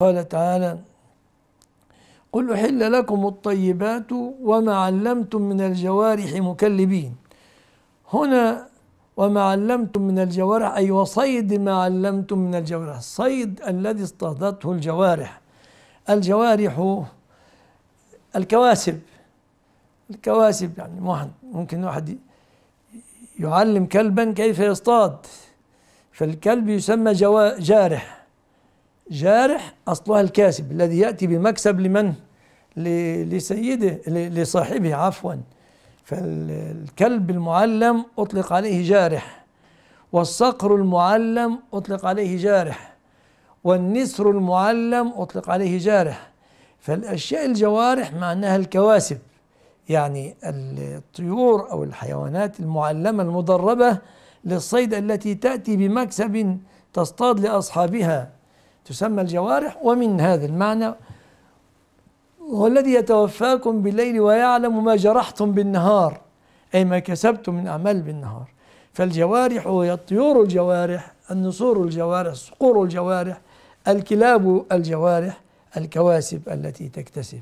قال تعالى قل أحل لكم الطيبات وما علمتم من الجوارح مكلبين. هنا وما علمتم من الجوارح أي وصيد ما علمتم من الجوارح الصيد الذي اصطادته الجوارح. الجوارح الكواسب الكواسب يعني واحد ممكن واحد يعلم كلبا كيف يصطاد فالكلب يسمى جارح. جارح أصلها الكاسب الذي يأتي بمكسب لمن؟ لسيده لصاحبه عفوا. فالكلب المعلم أطلق عليه جارح والصقر المعلم أطلق عليه جارح والنسر المعلم أطلق عليه جارح. فالأشياء الجوارح معناها الكواسب يعني الطيور أو الحيوانات المعلمة المدربة للصيد التي تأتي بمكسب تصطاد لأصحابها. تسمى الجوارح ومن هذا المعنى هو الذي يتوفاكم بالليل ويعلم ما جرحتم بالنهار أي ما كسبتم من أعمال بالنهار. فالجوارح هي الطيور الجوارح النسور الجوارح صقور الجوارح الكلاب الجوارح الكواسب التي تكتسب.